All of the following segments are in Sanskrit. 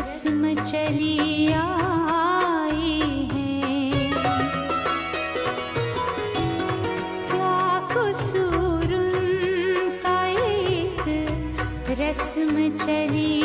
रस्म चली आई है। क्या कसूर का एक रस्म चली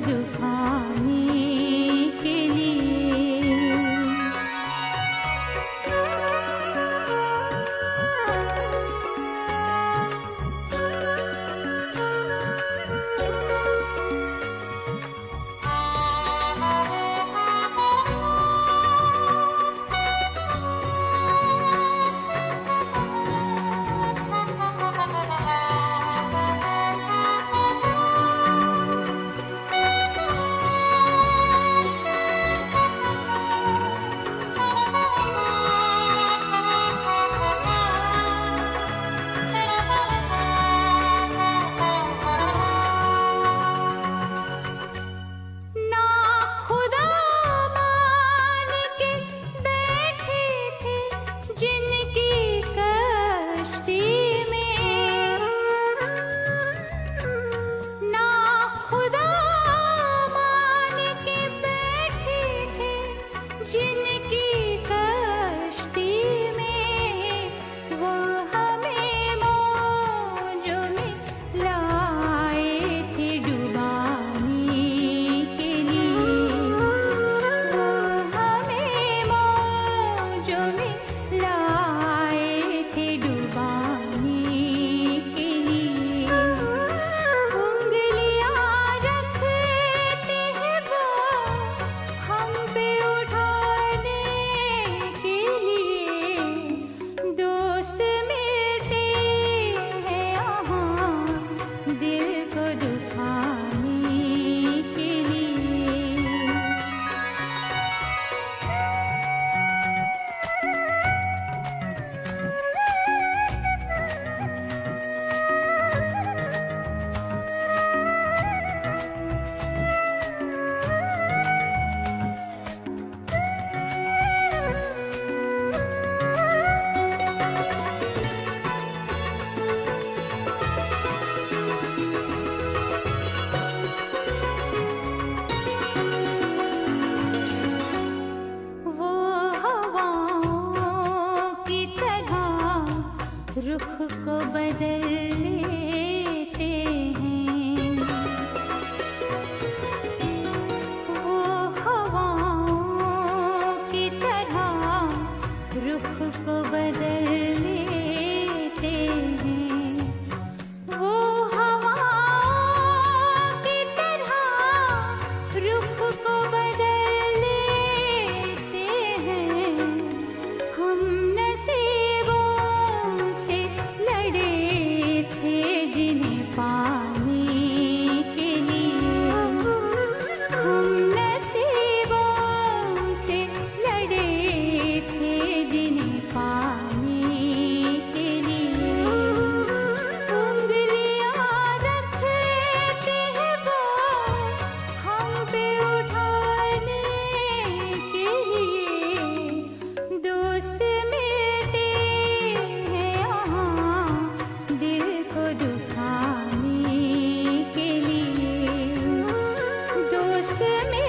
du refrain में